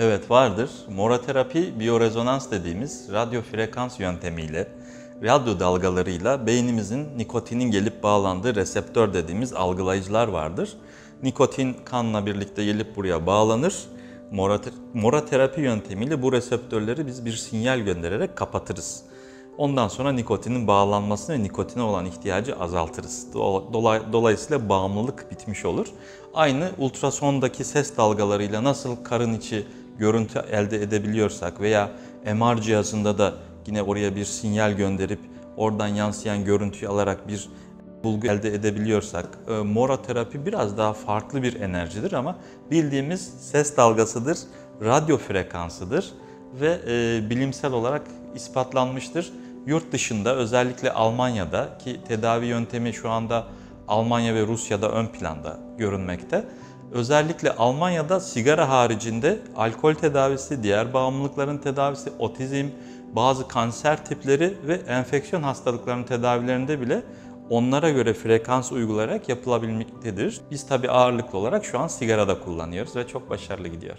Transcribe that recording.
Evet vardır. Moroterapi biyorezonans dediğimiz radyo frekans yöntemiyle, radyo dalgalarıyla beynimizin nikotinin gelip bağlandığı reseptör dediğimiz algılayıcılar vardır. Nikotin kanla birlikte gelip buraya bağlanır. Moroterapi yöntemiyle bu reseptörleri biz bir sinyal göndererek kapatırız. Ondan sonra nikotinin bağlanmasını ve nikotine olan ihtiyacı azaltırız. Dolayısıyla bağımlılık bitmiş olur. Aynı ultrasondaki ses dalgalarıyla nasıl karın içi görüntü elde edebiliyorsak veya MR cihazında da yine oraya bir sinyal gönderip oradan yansıyan görüntüyü alarak bir bulgu elde edebiliyorsak, e, moroterapi biraz daha farklı bir enerjidir ama bildiğimiz ses dalgasıdır, radyo frekansıdır ve e, bilimsel olarak ispatlanmıştır. Yurt dışında özellikle Almanya'da ki tedavi yöntemi şu anda Almanya ve Rusya'da ön planda görünmekte. Özellikle Almanya'da sigara haricinde alkol tedavisi, diğer bağımlılıkların tedavisi, otizm, bazı kanser tipleri ve enfeksiyon hastalıklarının tedavilerinde bile onlara göre frekans uygulayarak yapılabilmektedir. Biz tabi ağırlıklı olarak şu an sigarada kullanıyoruz ve çok başarılı gidiyor.